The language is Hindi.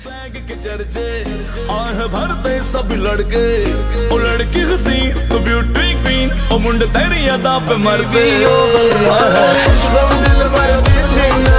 बैग के चर्चे आह भरते सब लड़के। ओ लड़की हसी तो ब्यूटी क्वीन ओ मुंड तेरी अदा पे मर गई। ओ दिल पर देना